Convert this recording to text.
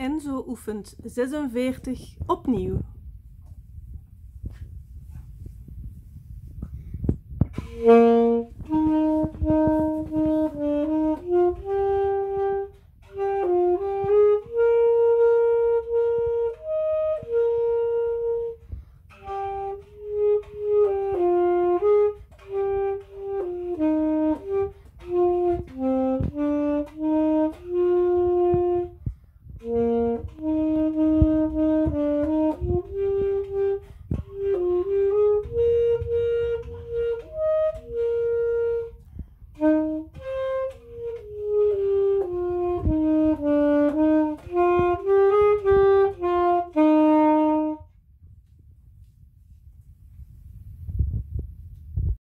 En zo oefent 46 opnieuw. Ja.